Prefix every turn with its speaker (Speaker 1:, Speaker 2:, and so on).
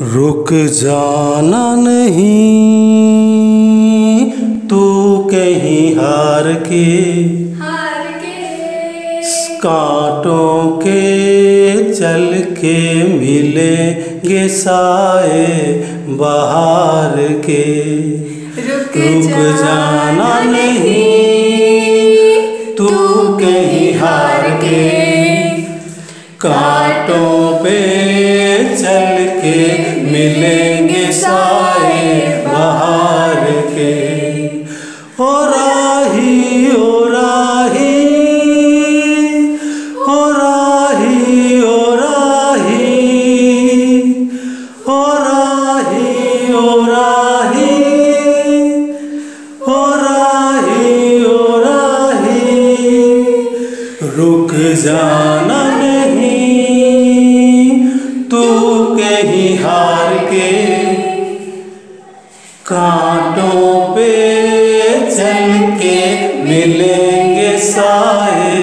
Speaker 1: रुक जाना नहीं तू कहीं हार के।
Speaker 2: हार के।
Speaker 1: कांटों के चल के मिलेंगे साए बाहर के।
Speaker 2: रुक,
Speaker 1: रुक जाना नहीं तू कहीं हार के। कांटों पे चल के मिलेंगे साए बाहर के। ओ राही ओ राही ओ राही ओ राही ओ राही ओ राही ओ राही ओ राही। रुक जाना कांटों पे चल के मिलेंगे साए।